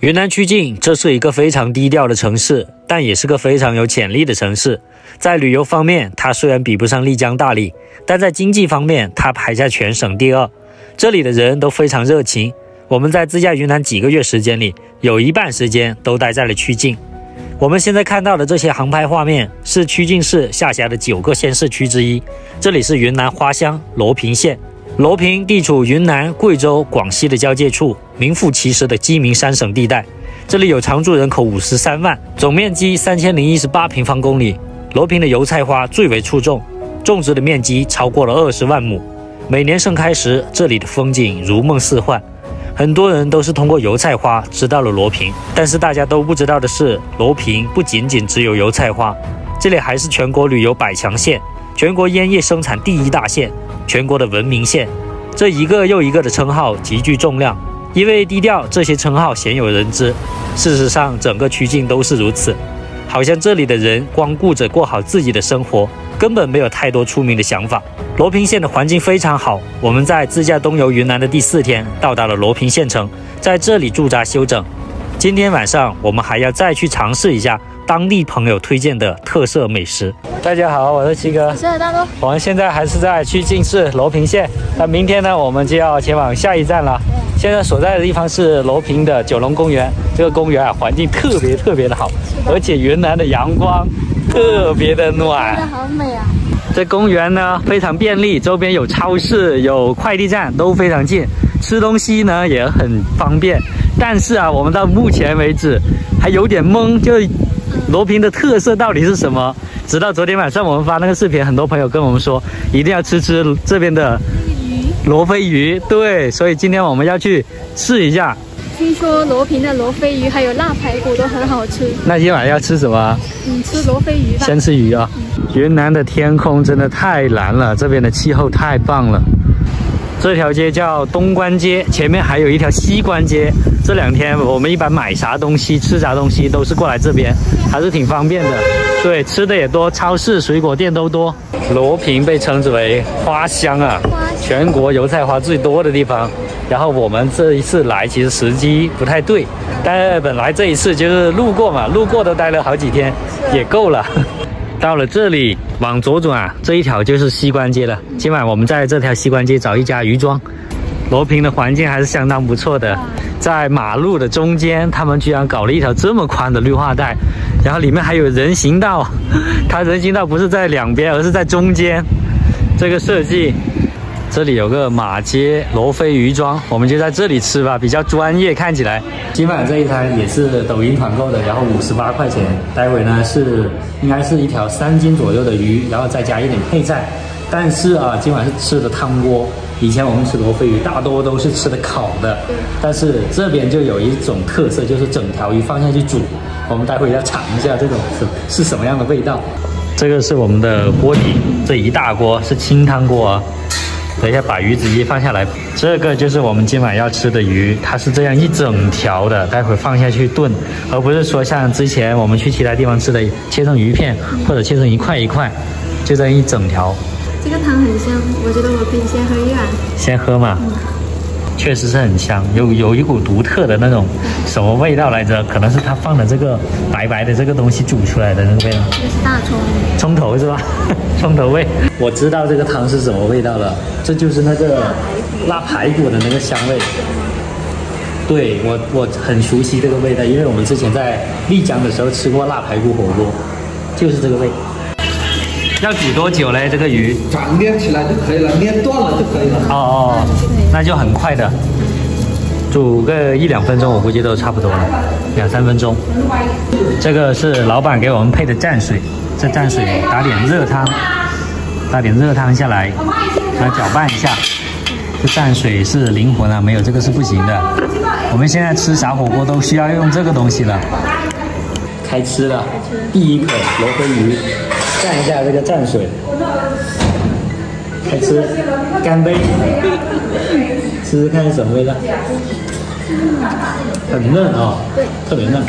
云南曲靖，这是一个非常低调的城市，但也是个非常有潜力的城市。在旅游方面，它虽然比不上丽江、大理，但在经济方面，它排在全省第二。这里的人都非常热情。我们在自驾云南几个月时间里，有一半时间都待在了曲靖。我们现在看到的这些航拍画面，是曲靖市下辖的九个县市区之一。这里是云南花乡罗平县。罗平地处云南、贵州、广西的交界处，名副其实的鸡鸣山省地带。这里有常住人口五十三万，总面积三千零一十八平方公里。罗平的油菜花最为出众，种植的面积超过了二十万亩。每年盛开时，这里的风景如梦似幻。很多人都是通过油菜花知道了罗平，但是大家都不知道的是，罗平不仅仅只有油菜花，这里还是全国旅游百强县，全国烟叶生产第一大县。全国的文明县，这一个又一个的称号极具重量，因为低调，这些称号鲜有人知。事实上，整个曲靖都是如此，好像这里的人光顾着过好自己的生活，根本没有太多出名的想法。罗平县的环境非常好，我们在自驾东游云南的第四天，到达了罗平县城，在这里驻扎休整。今天晚上，我们还要再去尝试一下。当地朋友推荐的特色美食。大家好，我是七哥。谢谢大哥。我们现在还是在曲靖市罗平县。那明天呢，我们就要前往下一站了。现在所在的地方是罗平的九龙公园。这个公园啊，环境特别特别的好，而且云南的阳光特别的暖。真的好美啊！这公园呢非常便利，周边有超市、有快递站，都非常近。吃东西呢也很方便。但是啊，我们到目前为止还有点懵，就。罗平的特色到底是什么？直到昨天晚上我们发那个视频，很多朋友跟我们说一定要吃吃这边的鱼，罗非鱼。对，所以今天我们要去试一下。听说罗平的罗非鱼还有腊排骨都很好吃。那今晚要吃什么？嗯，吃罗非鱼吧。先吃鱼啊！云南的天空真的太蓝了，这边的气候太棒了。这条街叫东关街，前面还有一条西关街。这两天我们一般买啥东西、吃啥东西都是过来这边，还是挺方便的。对，吃的也多，超市、水果店都多。罗平被称之为花乡啊，全国油菜花最多的地方。然后我们这一次来其实时机不太对，但本来这一次就是路过嘛，路过都待了好几天，也够了。到了这里，往左转啊，这一条就是西关街了。今晚我们在这条西关街找一家鱼庄。罗平的环境还是相当不错的，在马路的中间，他们居然搞了一条这么宽的绿化带，然后里面还有人行道。它人行道不是在两边，而是在中间。这个设计。这里有个马街罗非鱼庄，我们就在这里吃吧，比较专业，看起来。今晚这一摊也是抖音团购的，然后五十八块钱。待会呢是应该是一条三斤左右的鱼，然后再加一点配菜。但是啊，今晚是吃的汤锅。以前我们吃罗非鱼大多都是吃的烤的，但是这边就有一种特色，就是整条鱼放下去煮。我们待会要尝一下这种是是什么样的味道。这个是我们的锅底，这一大锅是清汤锅啊。等一下，把鱼子鸡放下来。这个就是我们今晚要吃的鱼，它是这样一整条的，待会放下去炖，而不是说像之前我们去其他地方吃的，切成鱼片或者切成一块一块，就这样一整条。这个汤很香，我觉得我可以先喝一碗。先喝嘛，确实是很香，有有一股独特的那种什么味道来着？可能是它放的这个白白的这个东西煮出来的那个味道。这是大葱。葱头是吧？葱头味。我知道这个汤是什么味道了，这就是那个辣排骨的那个香味。对我我很熟悉这个味道，因为我们之前在丽江的时候吃过辣排骨火锅，就是这个味。要煮多久嘞？这个鱼？长捏起来就可以了，捏断了就可以了。哦哦，那就很快的，煮个一两分钟，我估计都差不多了，两三分钟。这个是老板给我们配的蘸水，这蘸水打点热汤，打点热汤下来，来搅拌一下。这蘸水是灵魂啊，没有这个是不行的。我们现在吃小火锅都需要用这个东西了。开吃了，第一口罗非鱼。蘸一下这个蘸水，开吃，干杯！吃吃看是什么味道？很嫩啊，对，特别嫩。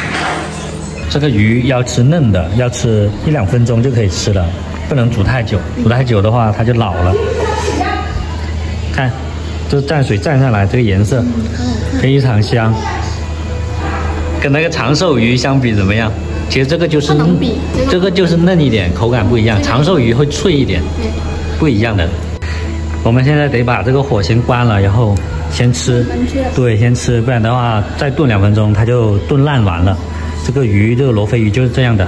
这个鱼要吃嫩的，要吃一两分钟就可以吃了，不能煮太久，煮太久的话它就老了。看，这蘸水蘸上来，这个颜色非常香。跟那个长寿鱼相比怎么样？其实这个就是不能比这个就是嫩一点，口感不一样。长寿鱼会脆一点，不一样的。我们现在得把这个火先关了，然后先吃。对，先吃，不然的话再炖两分钟它就炖烂完了。这个鱼，这个罗非鱼就是这样的。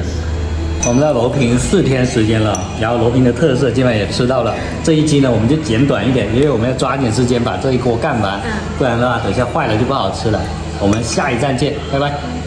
我们在罗平四天时间了，然后罗平的特色今晚也吃到了。这一期呢，我们就简短一点，因为我们要抓紧时间把这一锅干完，不然的话等一下坏了就不好吃了。我们下一站见，拜拜。